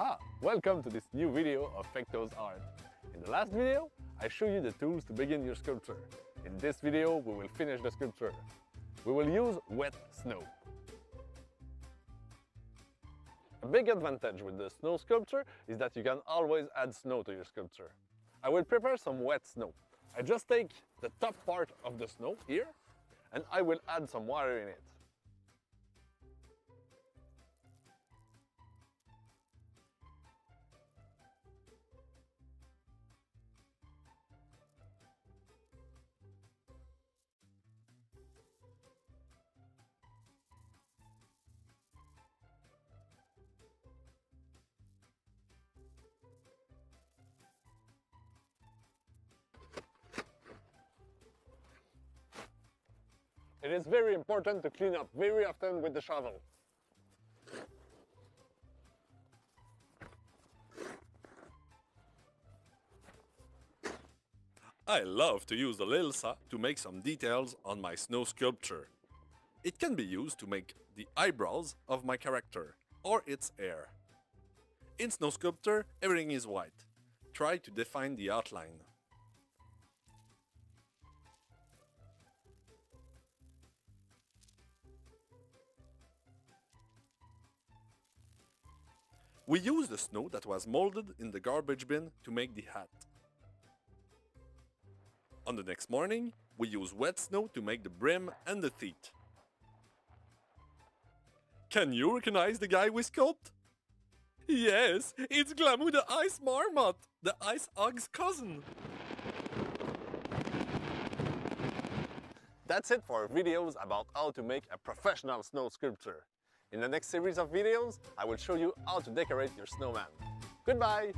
Ah, welcome to this new video of Fecteau's Art. In the last video, I showed you the tools to begin your sculpture. In this video, we will finish the sculpture. We will use wet snow. A big advantage with the snow sculpture is that you can always add snow to your sculpture. I will prepare some wet snow. I just take the top part of the snow here and I will add some water in it. It is very important to clean up very often with the shovel. I love to use the little saw to make some details on my snow sculpture. It can be used to make the eyebrows of my character or its hair. In Snow sculpture, everything is white. Try to define the outline. We used the snow that was molded in the garbage bin to make the hat. On the next morning, we use wet snow to make the brim and the teeth. Can you recognize the guy we sculpted? Yes, it's Glamu the Ice Marmot, the Ice Hog's cousin. That's it for videos about how to make a professional snow sculpture. In the next series of videos, I will show you how to decorate your snowman. Goodbye!